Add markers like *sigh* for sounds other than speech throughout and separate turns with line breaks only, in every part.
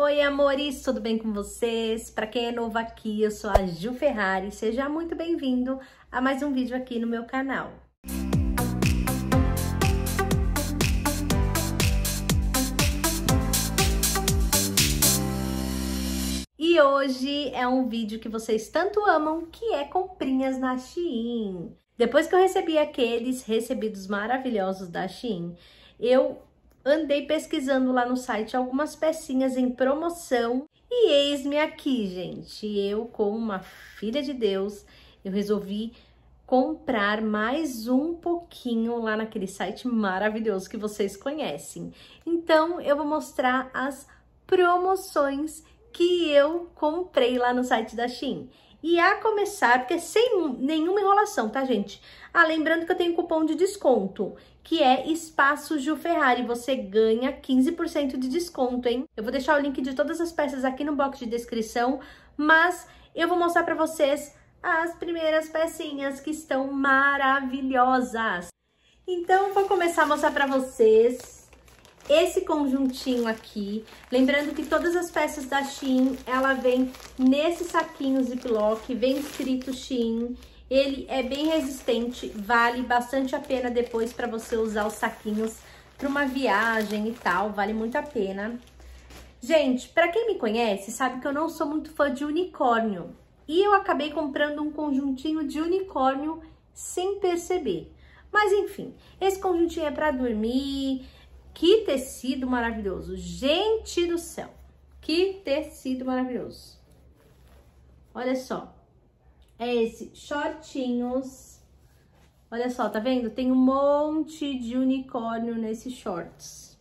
Oi, amores, tudo bem com vocês? Para quem é novo aqui, eu sou a Ju Ferrari. Seja muito bem-vindo a mais um vídeo aqui no meu canal. E hoje é um vídeo que vocês tanto amam, que é comprinhas na Shein. Depois que eu recebi aqueles recebidos maravilhosos da Shein, eu andei pesquisando lá no site algumas pecinhas em promoção e eis-me aqui, gente. Eu, como uma filha de Deus, eu resolvi comprar mais um pouquinho lá naquele site maravilhoso que vocês conhecem. Então, eu vou mostrar as promoções que eu comprei lá no site da Shein. E a começar, porque sem nenhuma enrolação, tá, gente? Ah, lembrando que eu tenho cupom de desconto, que é Espaço Ju Ferrari. Você ganha 15% de desconto, hein? Eu vou deixar o link de todas as peças aqui no box de descrição, mas eu vou mostrar pra vocês as primeiras pecinhas que estão maravilhosas. Então, vou começar a mostrar pra vocês esse conjuntinho aqui. Lembrando que todas as peças da Shein, ela vem nesse saquinho Ziploc, vem escrito Shein. Ele é bem resistente, vale bastante a pena depois para você usar os saquinhos para uma viagem e tal, vale muito a pena. Gente, para quem me conhece, sabe que eu não sou muito fã de unicórnio. E eu acabei comprando um conjuntinho de unicórnio sem perceber. Mas enfim, esse conjuntinho é para dormir, que tecido maravilhoso. Gente do céu, que tecido maravilhoso. Olha só. É esse shortinhos. Olha só, tá vendo? Tem um monte de unicórnio nesses shorts.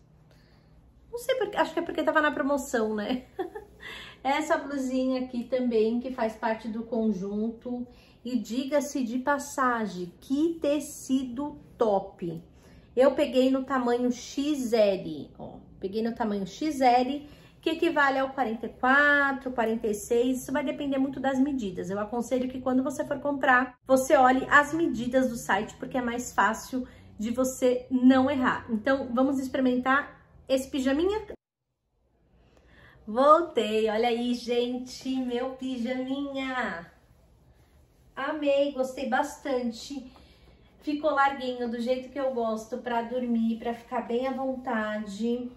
Não sei porque, acho que é porque tava na promoção, né? *laughs* Essa blusinha aqui também, que faz parte do conjunto. E diga-se de passagem, que tecido top! Eu peguei no tamanho XL, ó. Peguei no tamanho XL, que equivale ao 44, 46, isso vai depender muito das medidas. Eu aconselho que quando você for comprar, você olhe as medidas do site, porque é mais fácil de você não errar. Então, vamos experimentar esse pijaminha? Voltei, olha aí, gente, meu pijaminha. Amei, gostei bastante. Ficou larguinho, do jeito que eu gosto, pra dormir, pra ficar bem à vontade.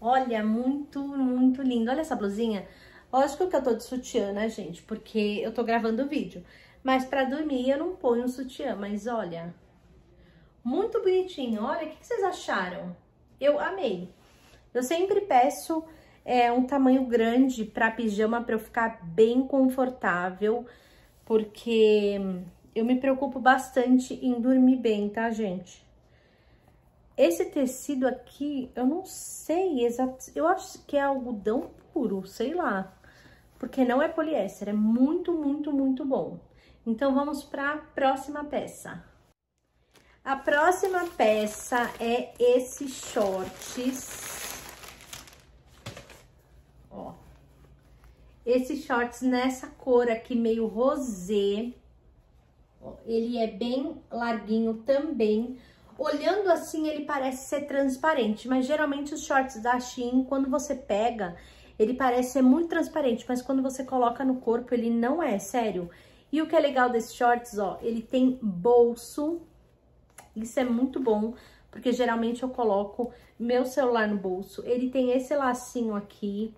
Olha, muito, muito lindo. Olha essa blusinha. Lógico que eu tô de sutiã, né, gente? Porque eu tô gravando o vídeo. Mas pra dormir eu não ponho sutiã, mas olha... Muito bonitinho. Olha, o que vocês acharam? Eu amei. Eu sempre peço é, um tamanho grande pra pijama pra eu ficar bem confortável porque eu me preocupo bastante em dormir bem, tá, gente? Esse tecido aqui, eu não sei exato, eu acho que é algodão puro, sei lá, porque não é poliéster, é muito, muito, muito bom. Então, vamos para a próxima peça. A próxima peça é esse shorts Esses shorts nessa cor aqui, meio rosé. Ele é bem larguinho também. Olhando assim, ele parece ser transparente, mas geralmente os shorts da Shein, quando você pega, ele parece ser muito transparente, mas quando você coloca no corpo, ele não é, sério. E o que é legal desses shorts, ó, ele tem bolso, isso é muito bom, porque geralmente eu coloco meu celular no bolso. Ele tem esse lacinho aqui,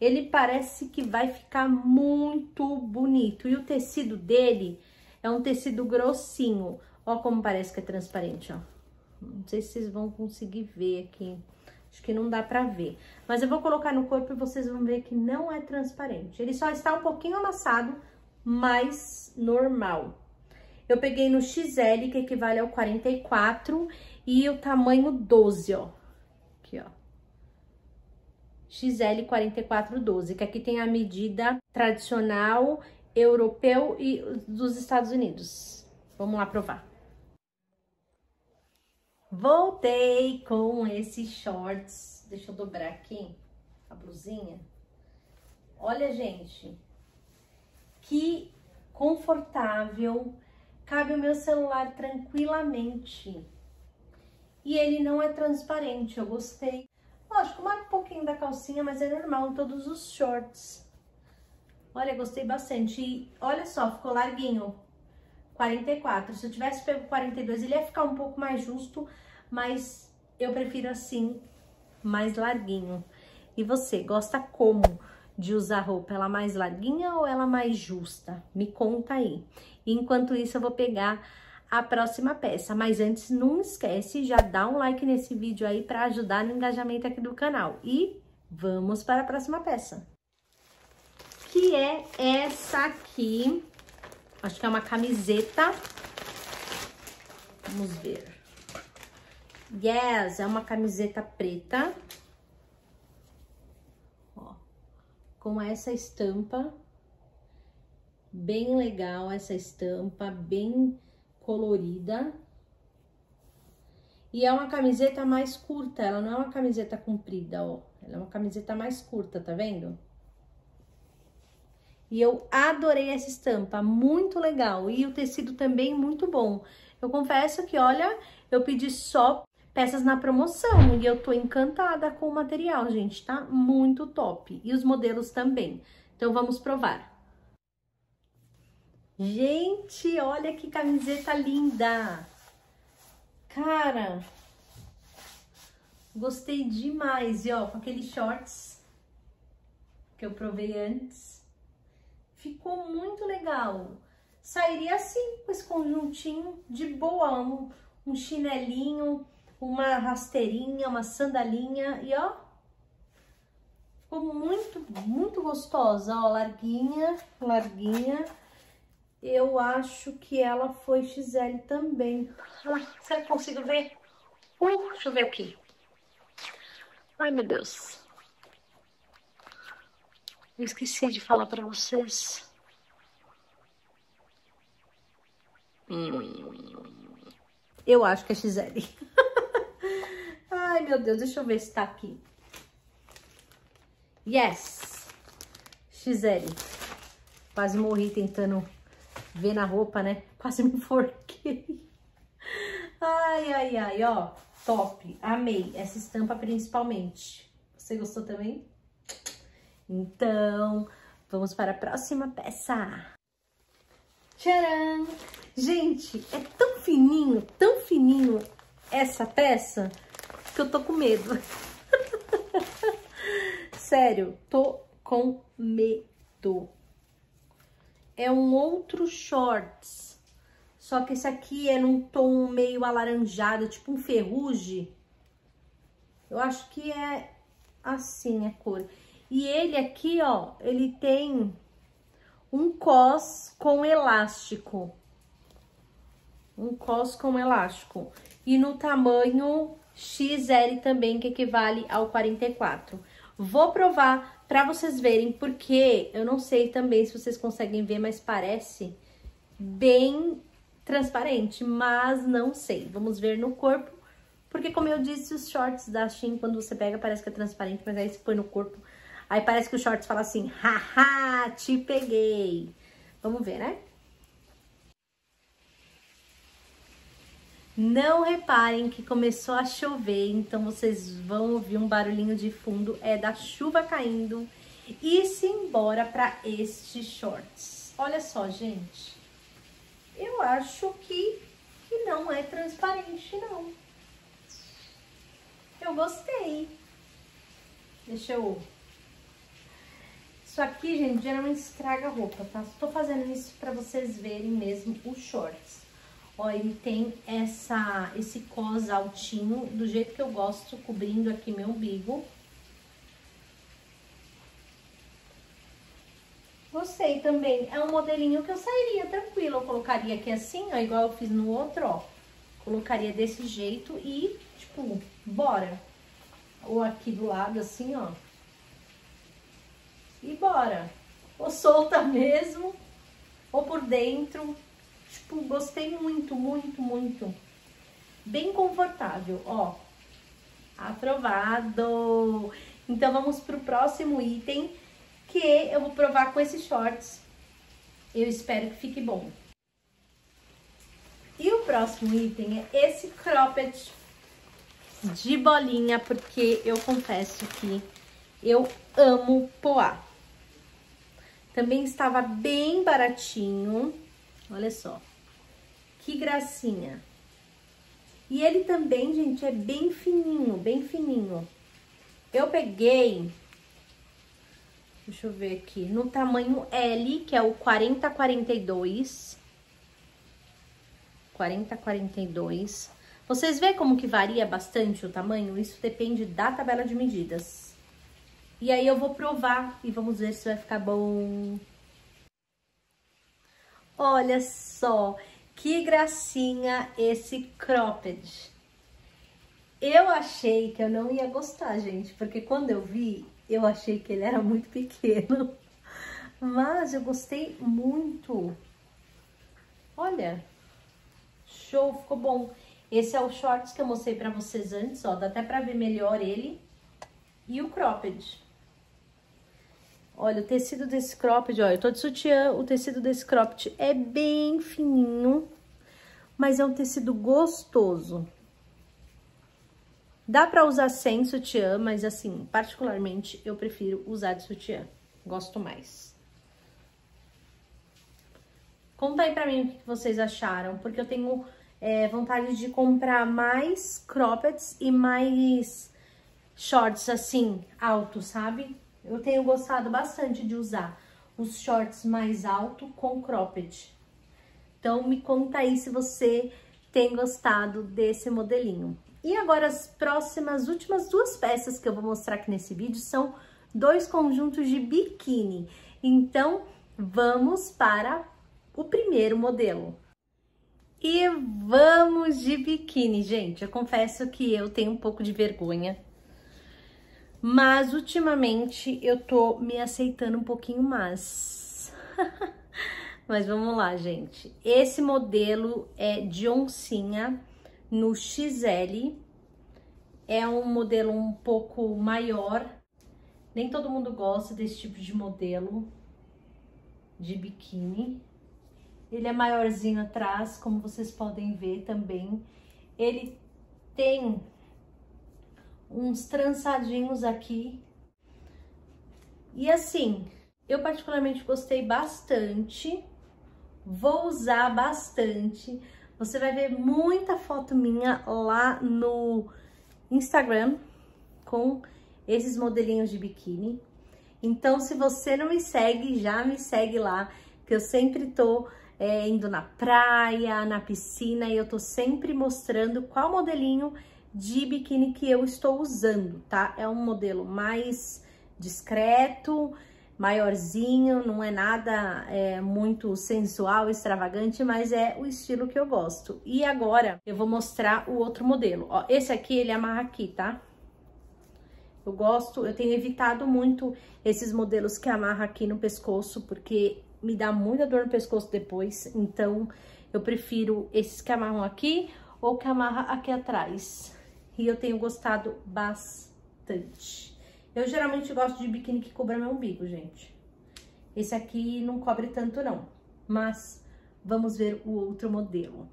ele parece que vai ficar muito bonito. E o tecido dele é um tecido grossinho. Ó como parece que é transparente, ó. Não sei se vocês vão conseguir ver aqui. Acho que não dá pra ver. Mas eu vou colocar no corpo e vocês vão ver que não é transparente. Ele só está um pouquinho amassado, mas normal. Eu peguei no XL, que equivale ao 44, e o tamanho 12, ó. Aqui, ó. XL4412, que aqui tem a medida tradicional europeu e dos Estados Unidos. Vamos lá provar. Voltei com esses shorts. Deixa eu dobrar aqui a blusinha. Olha, gente, que confortável. Cabe o meu celular tranquilamente. E ele não é transparente, eu gostei. Lógico, marca um pouquinho da calcinha, mas é normal em todos os shorts. Olha, gostei bastante. E olha só, ficou larguinho. 44. Se eu tivesse pego 42, ele ia ficar um pouco mais justo, mas eu prefiro assim, mais larguinho. E você, gosta como de usar roupa? Ela mais larguinha ou ela mais justa? Me conta aí. Enquanto isso, eu vou pegar a próxima peça. Mas antes, não esquece, já dá um like nesse vídeo aí para ajudar no engajamento aqui do canal. E vamos para a próxima peça. Que é essa aqui. Acho que é uma camiseta. Vamos ver. Yes, é uma camiseta preta. Ó, com essa estampa. Bem legal essa estampa, bem colorida. E é uma camiseta mais curta, ela não é uma camiseta comprida, ó. Ela é uma camiseta mais curta, tá vendo? E eu adorei essa estampa, muito legal. E o tecido também muito bom. Eu confesso que, olha, eu pedi só peças na promoção e eu tô encantada com o material, gente, tá? Muito top. E os modelos também. Então, vamos provar. Gente, olha que camiseta linda! Cara, gostei demais. E ó, com aqueles shorts que eu provei antes, ficou muito legal. Sairia assim, com esse conjuntinho de boa, um, um chinelinho, uma rasteirinha, uma sandalinha e ó, ficou muito, muito gostosa, ó, larguinha, larguinha eu acho que ela foi XL também. Ah, será que consigo ver? Uh, deixa eu ver aqui. Ai, meu Deus. Eu esqueci de falar pra vocês. Eu acho que é XL. *laughs* Ai, meu Deus, deixa eu ver se tá aqui. Yes! XL. Quase morri tentando ver na roupa, né? Quase me enforquei. Ai, ai, ai, ó. Top. Amei. Essa estampa principalmente. Você gostou também? Então, vamos para a próxima peça. Tcharam! Gente, é tão fininho, tão fininho essa peça que eu tô com medo. *laughs* Sério, tô com medo é um outro shorts. Só que esse aqui é num tom meio alaranjado, tipo um ferrugem. Eu acho que é assim a cor. E ele aqui, ó, ele tem um cos com elástico. Um cos com elástico. E no tamanho XL também, que equivale ao 44. Vou provar Pra vocês verem, porque eu não sei também se vocês conseguem ver, mas parece bem transparente, mas não sei. Vamos ver no corpo, porque como eu disse, os shorts da Shein, quando você pega, parece que é transparente, mas aí se põe no corpo, aí parece que o shorts fala assim, haha, te peguei. Vamos ver, né? Não reparem que começou a chover, então vocês vão ouvir um barulhinho de fundo, é da chuva caindo. E se embora para estes shorts. Olha só, gente. Eu acho que, que não é transparente, não. Eu gostei. Deixa eu... Isso aqui, gente, geralmente estraga a roupa, tá? Tô fazendo isso para vocês verem mesmo os shorts. Ó, ele tem essa, esse cos altinho, do jeito que eu gosto, cobrindo aqui meu umbigo. Gostei também. É um modelinho que eu sairia tranquilo. Eu colocaria aqui assim, ó, igual eu fiz no outro, ó. Colocaria desse jeito e, tipo, bora. Ou aqui do lado, assim, ó. E bora. Ou solta *laughs* mesmo, ou por dentro, Tipo, gostei muito, muito, muito. Bem confortável, ó. Aprovado! Então, vamos pro próximo item, que eu vou provar com esses shorts. Eu espero que fique bom. E o próximo item é esse cropped de bolinha, porque eu confesso que eu amo poá. Também estava bem baratinho. Olha só. Que gracinha. E ele também, gente, é bem fininho, bem fininho. Eu peguei, deixa eu ver aqui, no tamanho L, que é o 4042. 4042. Vocês veem como que varia bastante o tamanho? Isso depende da tabela de medidas. E aí eu vou provar e vamos ver se vai ficar bom. Olha só, que gracinha esse cropped. Eu achei que eu não ia gostar, gente, porque quando eu vi, eu achei que ele era muito pequeno. Mas eu gostei muito. Olha, show, ficou bom. Esse é o shorts que eu mostrei pra vocês antes, ó, dá até pra ver melhor ele. E o cropped. Olha, o tecido desse cropped, olha, eu tô de sutiã, o tecido desse cropped é bem fininho, mas é um tecido gostoso. Dá pra usar sem sutiã, mas assim, particularmente, eu prefiro usar de sutiã. Gosto mais. Conta aí pra mim o que vocês acharam, porque eu tenho é, vontade de comprar mais croppeds e mais shorts assim, altos, sabe? Eu tenho gostado bastante de usar os shorts mais alto com cropped. Então, me conta aí se você tem gostado desse modelinho. E agora, as próximas, últimas duas peças que eu vou mostrar aqui nesse vídeo são dois conjuntos de biquíni. Então, vamos para o primeiro modelo. E vamos de biquíni, gente. Eu confesso que eu tenho um pouco de vergonha mas ultimamente eu tô me aceitando um pouquinho mais. *laughs* Mas vamos lá, gente. Esse modelo é de oncinha no XL. É um modelo um pouco maior. Nem todo mundo gosta desse tipo de modelo de biquíni. Ele é maiorzinho atrás, como vocês podem ver também. Ele tem uns trançadinhos aqui. E assim, eu particularmente gostei bastante, vou usar bastante. Você vai ver muita foto minha lá no Instagram com esses modelinhos de biquíni. Então, se você não me segue, já me segue lá, que eu sempre tô é, indo na praia, na piscina, e eu tô sempre mostrando qual modelinho de biquíni que eu estou usando, tá? É um modelo mais discreto, maiorzinho, não é nada é, muito sensual, extravagante, mas é o estilo que eu gosto. E agora eu vou mostrar o outro modelo. Ó, esse aqui, ele amarra aqui, tá? Eu gosto, eu tenho evitado muito esses modelos que amarra aqui no pescoço, porque me dá muita dor no pescoço depois. Então, eu prefiro esses que amarram aqui ou que amarra aqui atrás e eu tenho gostado bastante. Eu geralmente gosto de biquíni que cobra meu umbigo, gente. Esse aqui não cobre tanto não, mas vamos ver o outro modelo.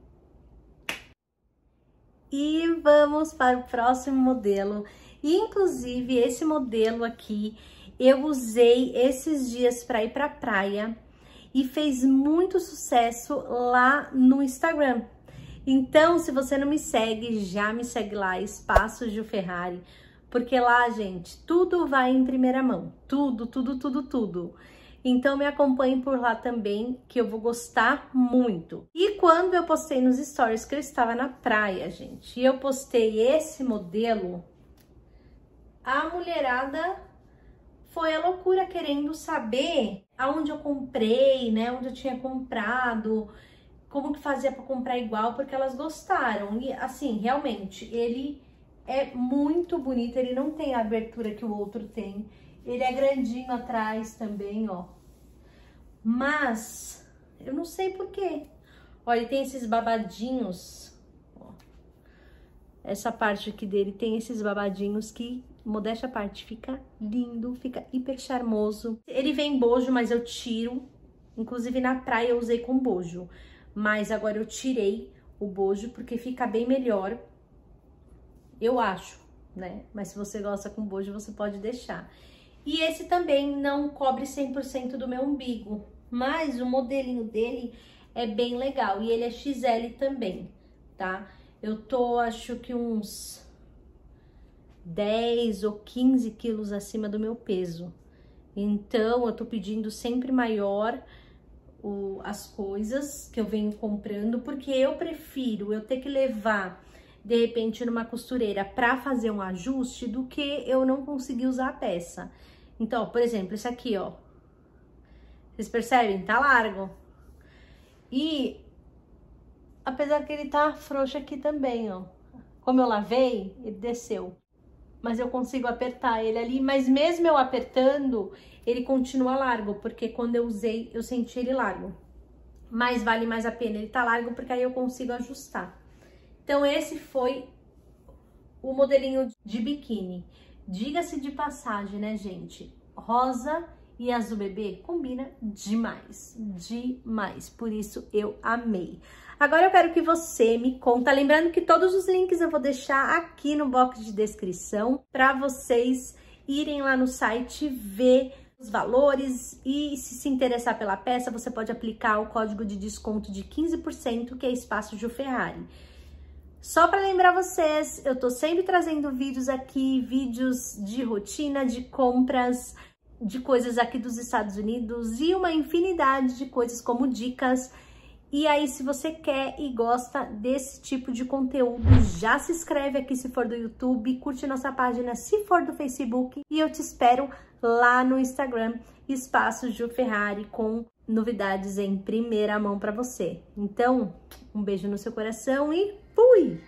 E vamos para o próximo modelo. inclusive, esse modelo aqui, eu usei esses dias para ir para praia e fez muito sucesso lá no Instagram. Então, se você não me segue, já me segue lá, Espaço Gil Ferrari, porque lá, gente, tudo vai em primeira mão, tudo, tudo, tudo, tudo. Então me acompanhe por lá também, que eu vou gostar muito. E quando eu postei nos stories que eu estava na praia, gente, e eu postei esse modelo, a mulherada foi a loucura querendo saber aonde eu comprei, né, onde eu tinha comprado, como que fazia para comprar igual, porque elas gostaram. E assim, realmente, ele é muito bonito, ele não tem a abertura que o outro tem. Ele é grandinho atrás também, ó. Mas, eu não sei porquê. Olha, ele tem esses babadinhos, ó. Essa parte aqui dele tem esses babadinhos que, modéstia a parte, fica lindo, fica hiper charmoso. Ele vem bojo, mas eu tiro. Inclusive, na praia eu usei com bojo mas agora eu tirei o bojo porque fica bem melhor. eu acho, né? Mas se você gosta com bojo, você pode deixar. E esse também não cobre 100% do meu umbigo, mas o modelinho dele é bem legal e ele é XL também, tá? Eu tô, acho que uns 10 ou 15 quilos acima do meu peso. Então, eu tô pedindo sempre maior o, as coisas que eu venho comprando, porque eu prefiro eu ter que levar, de repente, numa costureira para fazer um ajuste, do que eu não conseguir usar a peça. Então, por exemplo, esse aqui, ó. Vocês percebem? Tá largo. E, apesar que ele tá frouxo aqui também, ó. Como eu lavei, ele desceu mas eu consigo apertar ele ali, mas mesmo eu apertando, ele continua largo, porque quando eu usei, eu senti ele largo. Mas vale mais a pena ele tá largo, porque aí eu consigo ajustar. Então esse foi o modelinho de biquíni. Diga-se de passagem, né, gente? Rosa e azul bebê combina demais, demais. Por isso eu amei. Agora eu quero que você me conta, lembrando que todos os links eu vou deixar aqui no box de descrição para vocês irem lá no site ver os valores e se se interessar pela peça, você pode aplicar o código de desconto de 15%, que é Espaço Gil Ferrari. Só para lembrar vocês, eu tô sempre trazendo vídeos aqui, vídeos de rotina, de compras, de coisas aqui dos Estados Unidos e uma infinidade de coisas como dicas e aí, se você quer e gosta desse tipo de conteúdo, já se inscreve aqui se for do YouTube, curte nossa página se for do Facebook e eu te espero lá no Instagram, Espaço Ju Ferrari, com novidades em primeira mão para você. Então, um beijo no seu coração e fui!